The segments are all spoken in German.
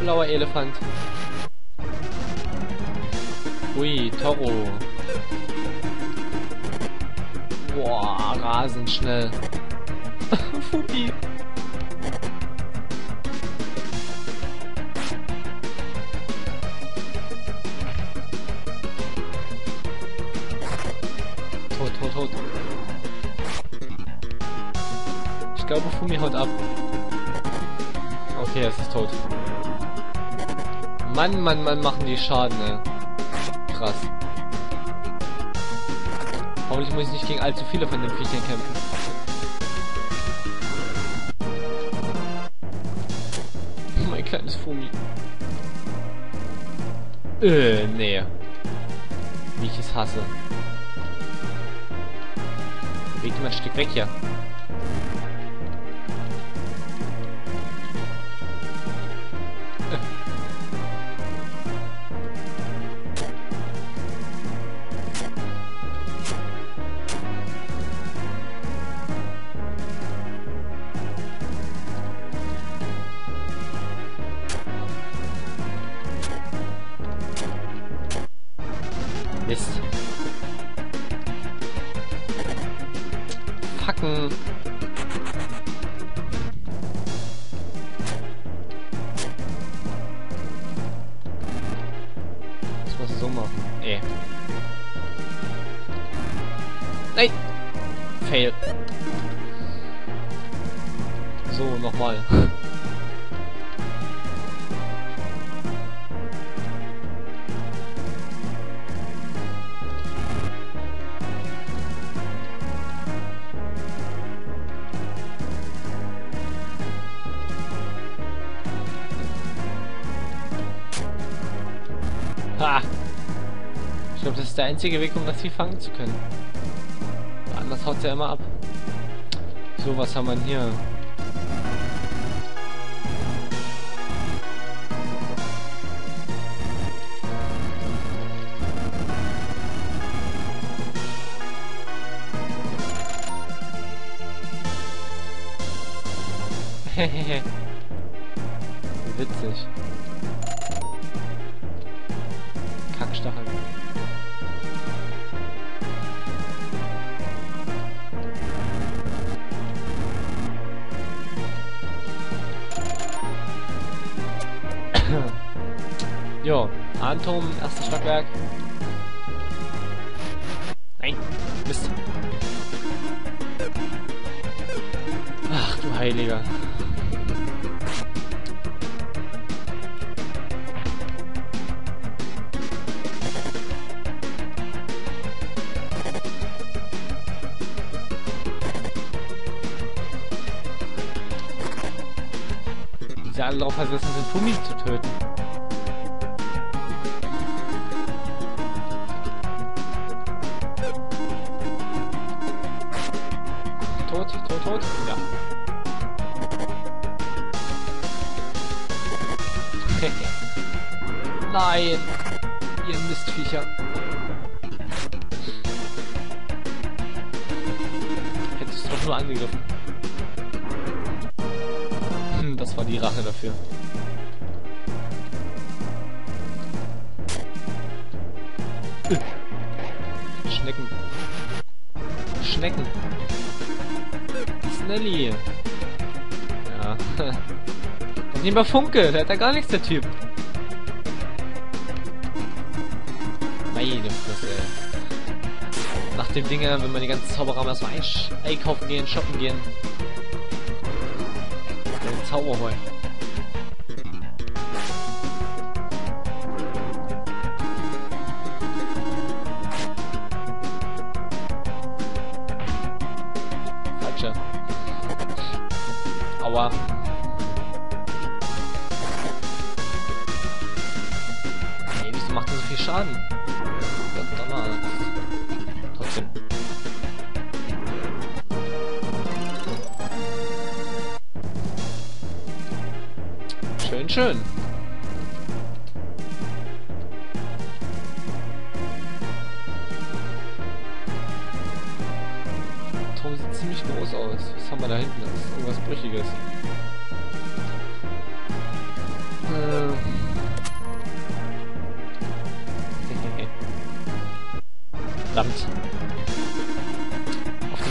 Blauer Elefant. Ui, Toro. Boah, rasend schnell. Fupi. Tot, tot, tot. Ich glaube, Fumi haut ab. Okay, es ist tot. Mann, Mann, Mann, machen die Schaden, ey. Krass. Hoffentlich muss ich nicht gegen allzu viele von den Viechern kämpfen. Mein kleines Fumi. Äh, nee. Wie ich es hasse. Beweg dich mal ein Stück weg hier. Facken. Das der einzige Weg, um das Vieh fangen zu können. Anders haut ja immer ab. So, was haben wir denn hier? Witzig. Jo, Atom, erstes Stockwerk. Nein, Mist. Ach du Heiliger. Die sie alle darauf versessen sind, Fumi zu töten. Tot, tot? Ja. Nein! Ihr Mistviecher. Hättest du doch nur angegriffen. Hm, das war die Rache dafür. Äh. Schnecken. Schnecken. Snelly. Ja. Und nicht mal Funke, der hat ja gar nichts, der Typ. Meine Fresse, ey. Nach dem Dinger, wenn man die ganzen Zauberer mal erstmal einkaufen gehen, shoppen gehen. Der Zauberheu. Gott, Donner. Trotzdem. Schön, schön. Turm sieht ziemlich groß aus. Was haben wir da hinten? Das ist irgendwas Brüchiges.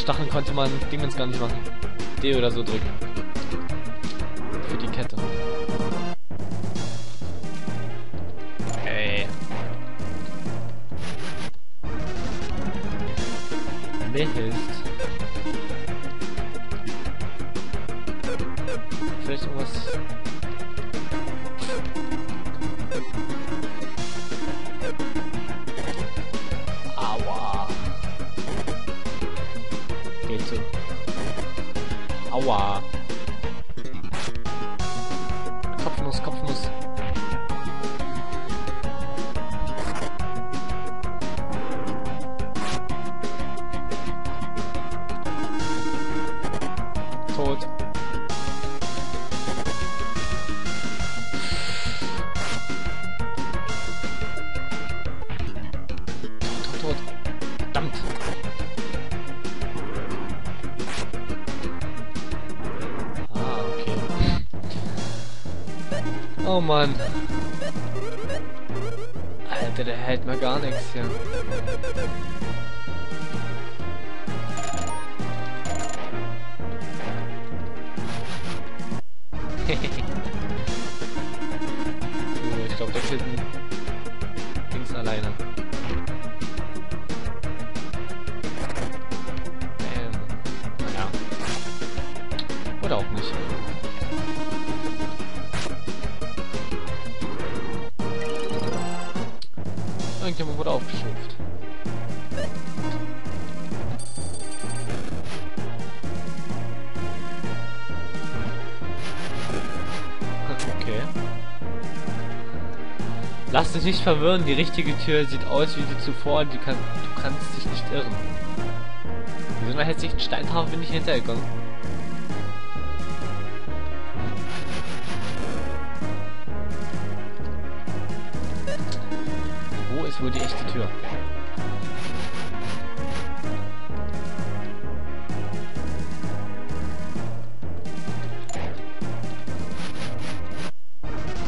Stacheln konnte man Dingens gar nicht machen. D oder so drücken. Für die Kette. Ey. Mist. Vielleicht irgendwas... Aua. Geht so. Aua. Kopfnuss, Oh Mann. Alter, der hält mir gar nichts hier. so, ich glaube, der killt ihn links alleine. Lass dich nicht verwirren, die richtige Tür sieht aus wie die zuvor, die kann, du kannst dich nicht irren. Wie so einer hässlichen Steintafel bin ich hinterhergegangen. Wo ist wohl die echte Tür?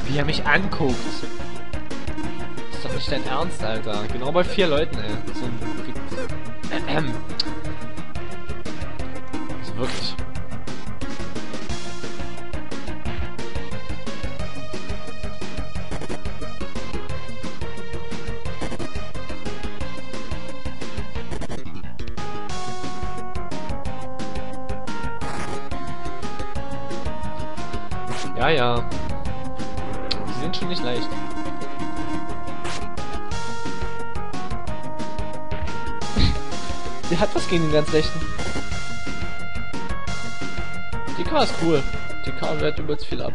Wie er mich anguckt. Nicht dein Ernst, Alter. Genau bei vier Leuten, ey. So ein... Ähm. Also wirklich. Ja, ja. Die sind schon nicht leicht. Die hat was gegen den ganz Rechten. Die K ist cool. Die K wehrt übelst viel ab.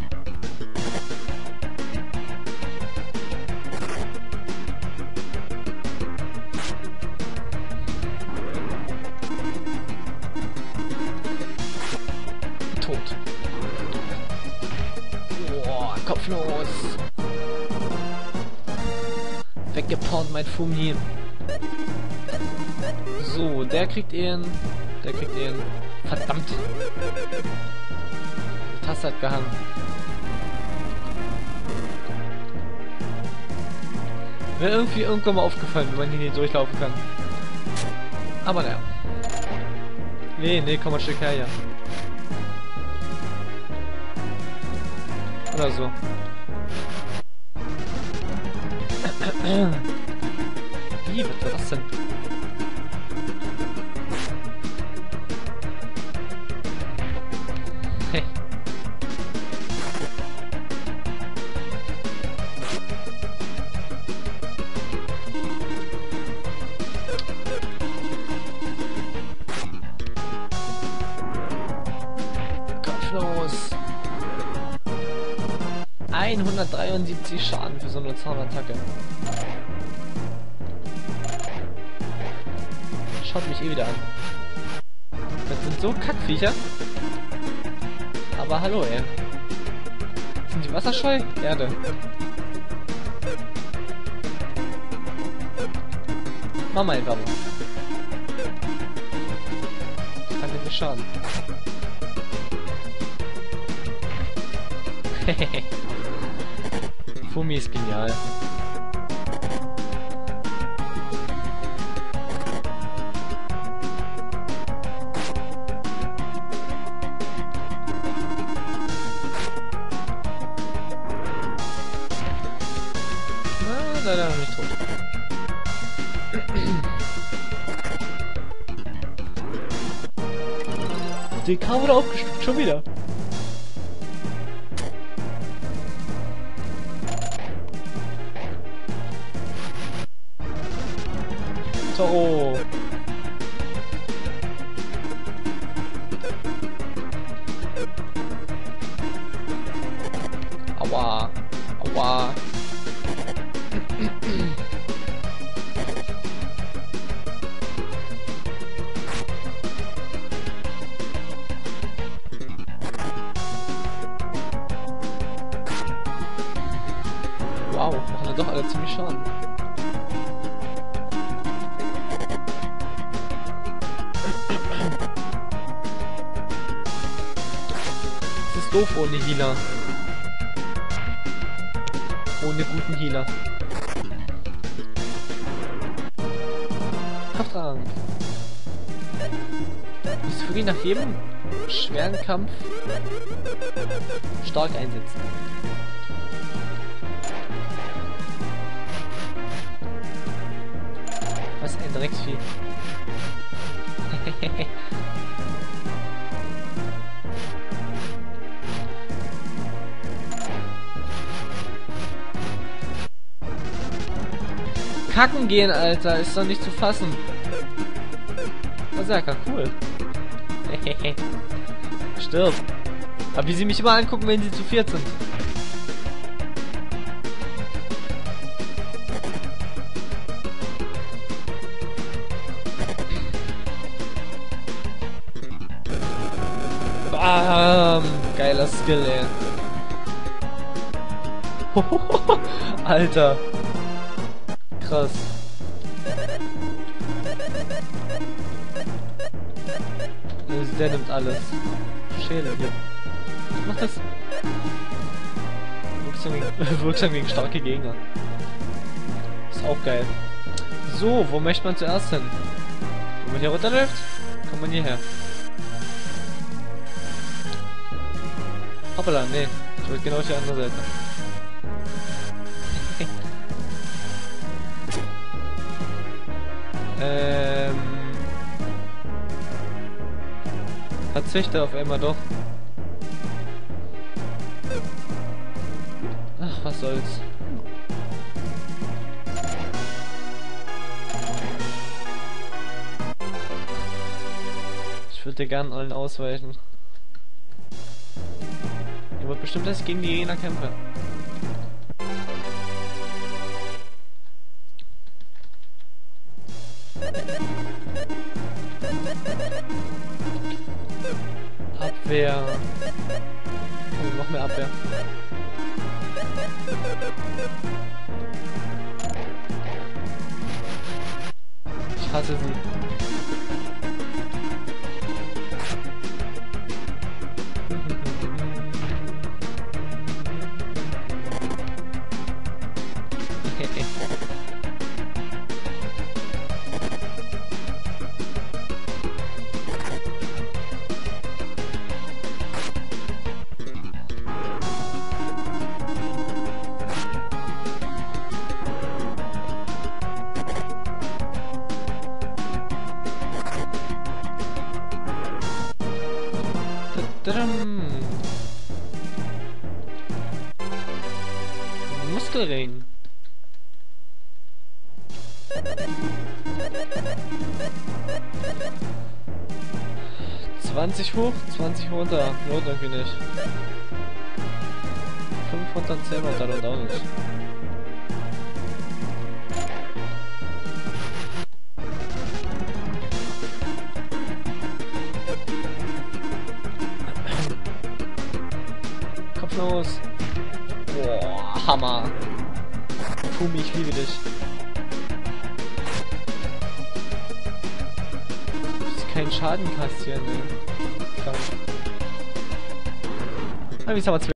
Tot. Boah, kopflos. Weggepawnt, mein Fumi. So, der kriegt ihn. Der kriegt ihn. Verdammt. Die Taste hat gehangen. Wäre irgendwie irgendwann mal aufgefallen, wie man hier durchlaufen kann. Aber naja. Nee, nee, komm mal Stück her, ja. Oder so. Wie, was war das denn? 173 Schaden für so eine Zahnattacke. Schaut mich eh wieder an. Das sind so Kackviecher. Aber hallo, ey. Sind die wasserscheu? Erde. Mach mal einfach mal. Kann dir nicht schaden. Fumi ist genial. leider nicht tot. Die Kamera wurde aufgestuft, schon wieder. Toro. Aua. Doof ohne Healer. Ohne guten Healer. Kraftrang. Musst du wirklich nach jedem schweren Kampf stark einsetzen. Was ein Drecksvieh. Kacken gehen, Alter. Ist doch nicht zu fassen. Berserker, cool. Stirb. Aber wie sie mich immer angucken, wenn sie zu viert sind. Bam! Geiler Skill, ey. Alter. Krass. Der nimmt alles. Schäle hier. Was macht das? Wirksam gegen, wirksam gegen starke Gegner. Ist auch geil. So, wo möchte man zuerst hin? Wenn man hier runterläuft, kommt man hierher. Hoppala, nee. Ich wollte genau auf die andere Seite. Ähm. Verzichte auf einmal doch. Ach, was soll's. Ich würde gern allen ausweichen. Ihr wollt bestimmt, ich gegen die Gegner kämpfe. Abwehr. Oh, noch mehr Abwehr. Ich hasse sie. Tadam. Muskelring. Zwanzig hoch, 20 runter. Lohnt irgendwie nicht. 5 runter und 10 runter lohnt auch nicht. Hammer. Fumi, ich liebe dich. Das ist kein Schaden kassieren, ne? Krank. Ah, wie ist aber